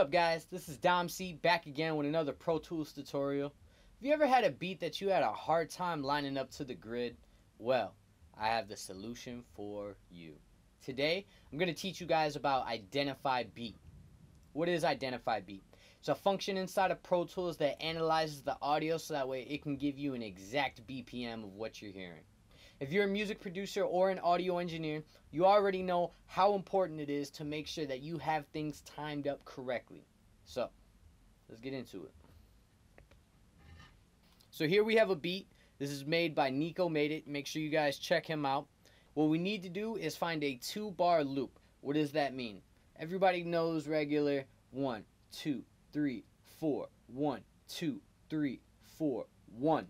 up guys? This is DomCee back again with another Pro Tools tutorial. Have you ever had a beat that you had a hard time lining up to the grid? Well, I have the solution for you. Today, I'm going to teach you guys about Identify Beat. What is Identify Beat? It's a function inside of Pro Tools that analyzes the audio so that way it can give you an exact BPM of what you're hearing. If you're a music producer or an audio engineer, you already know how important it is to make sure that you have things timed up correctly. So, let's get into it. So here we have a beat. This is made by Nico Made It. Make sure you guys check him out. What we need to do is find a two bar loop. What does that mean? Everybody knows regular one, two, three, four, one, two, three, four, one.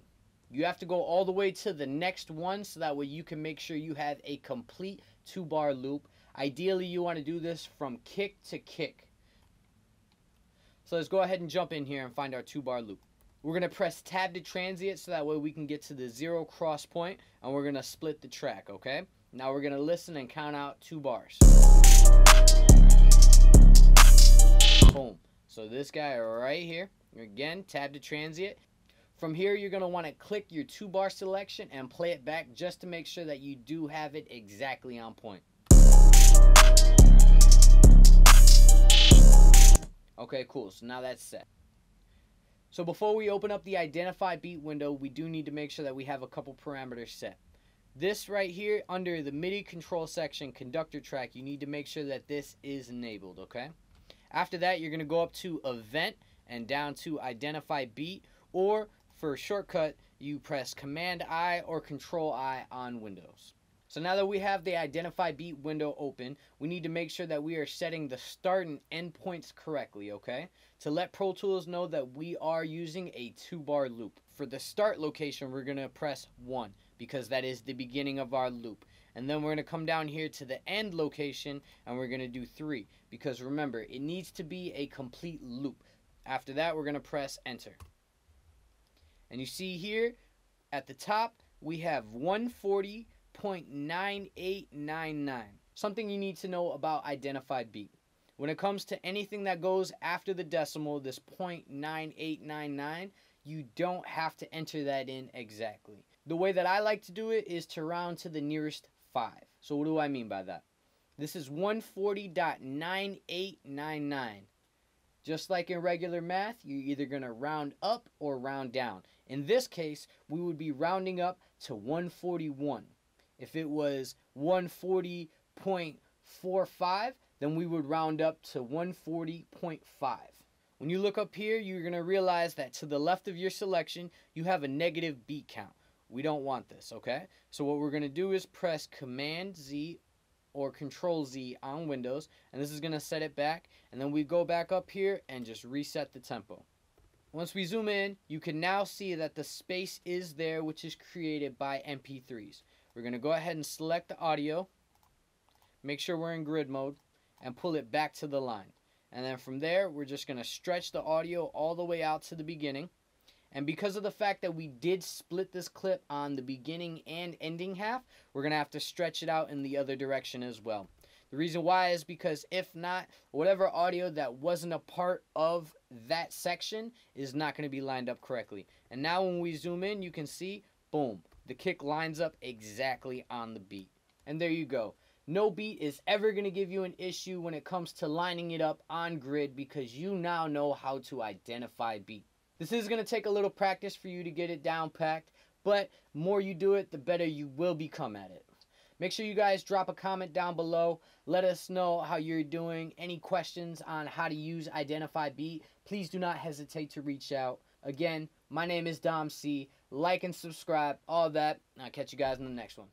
You have to go all the way to the next one so that way you can make sure you have a complete two bar loop. Ideally, you want to do this from kick to kick. So let's go ahead and jump in here and find our two bar loop. We're going to press tab to transient so that way we can get to the zero cross point and we're going to split the track, okay? Now we're going to listen and count out two bars. Boom. So this guy right here, again, tab to transient. From here, you're going to want to click your two bar selection and play it back just to make sure that you do have it exactly on point. Okay, cool. So now that's set. So before we open up the identify beat window, we do need to make sure that we have a couple parameters set. This right here under the MIDI control section conductor track, you need to make sure that this is enabled, okay? After that, you're going to go up to event and down to identify beat or for a shortcut, you press Command I or Control I on Windows. So now that we have the Identify Beat window open, we need to make sure that we are setting the start and end points correctly, okay? To let Pro Tools know that we are using a two-bar loop. For the start location, we're going to press 1 because that is the beginning of our loop. And then we're going to come down here to the end location and we're going to do 3 because remember, it needs to be a complete loop. After that, we're going to press enter. And you see here at the top, we have 140.9899. Something you need to know about identified beat. When it comes to anything that goes after the decimal, this 0.9899, you don't have to enter that in exactly. The way that I like to do it is to round to the nearest 5. So what do I mean by that? This is 140.9899. Just like in regular math, you're either going to round up or round down. In this case, we would be rounding up to 141. If it was 140.45, then we would round up to 140.5. When you look up here, you're going to realize that to the left of your selection, you have a negative beat count. We don't want this, okay? So what we're going to do is press Command Z or Control Z on Windows, and this is going to set it back, and then we go back up here and just reset the tempo. Once we zoom in, you can now see that the space is there, which is created by MP3s. We're going to go ahead and select the audio, make sure we're in grid mode, and pull it back to the line. And then from there, we're just going to stretch the audio all the way out to the beginning. And because of the fact that we did split this clip on the beginning and ending half, we're going to have to stretch it out in the other direction as well. The reason why is because if not, whatever audio that wasn't a part of that section is not going to be lined up correctly. And now when we zoom in, you can see, boom, the kick lines up exactly on the beat. And there you go. No beat is ever going to give you an issue when it comes to lining it up on grid because you now know how to identify beat. This is going to take a little practice for you to get it down packed, but more you do it, the better you will become at it. Make sure you guys drop a comment down below. Let us know how you're doing. Any questions on how to use Identify Beat, please do not hesitate to reach out. Again, my name is DomCee. Like and subscribe, all that. I'll catch you guys in the next one.